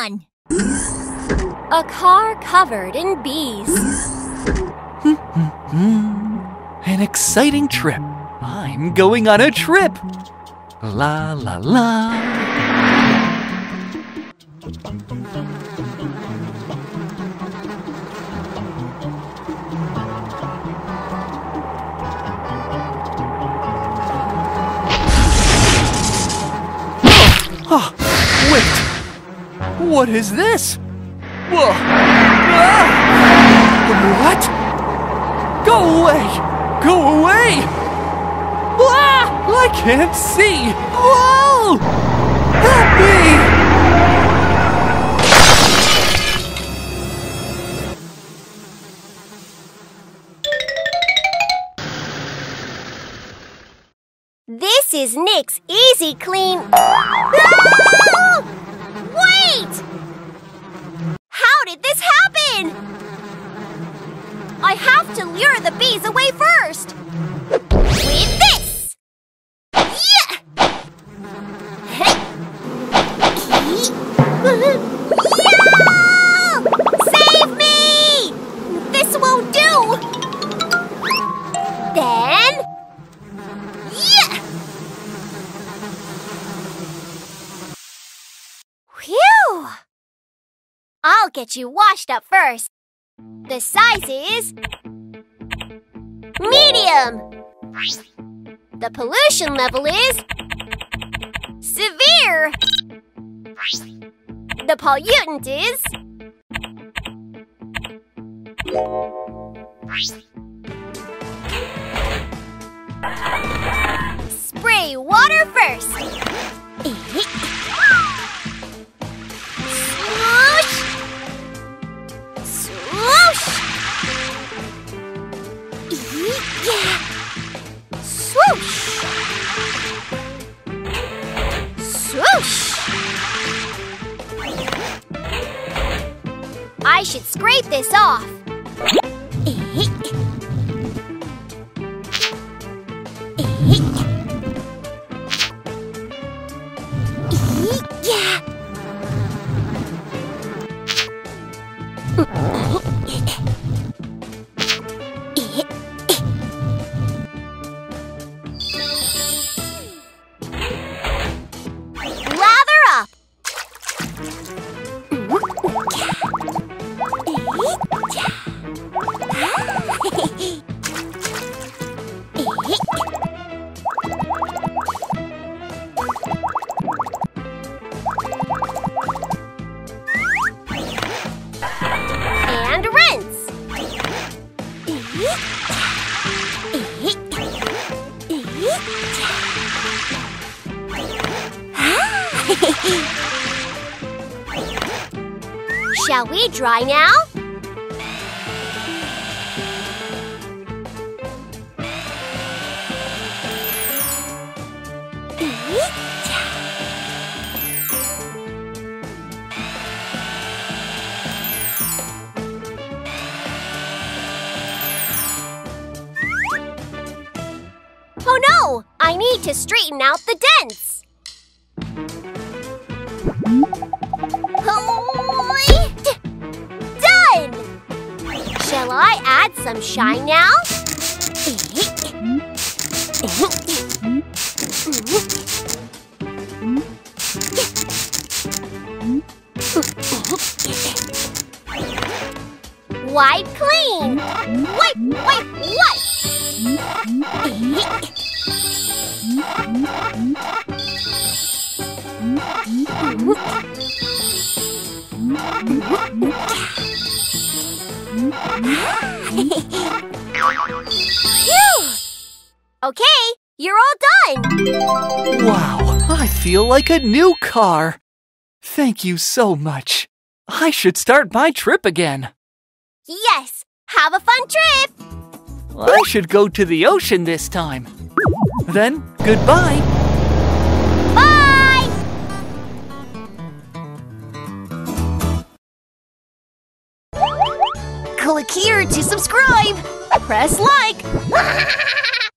on! A car covered in bees. An exciting trip. I'm going on a trip. La la la. What is this? Whoa. Ah! What? Go away! Go away! Ah! I can't see! Whoa! Help me! This is Nick's Easy Clean. Ah! I'll get you washed up first. The size is medium. The pollution level is severe. The pollutant is spray water first. I should scrape this off. Shall we dry now? Oh no! I need to straighten out the dents! Done! Shall I add some shine now? Wipe clean! Wipe, wipe, wipe! Okay, you're all done! Wow, I feel like a new car. Thank you so much. I should start my trip again. Yes, have a fun trip! I should go to the ocean this time. Then, goodbye. Click here to subscribe! Press like!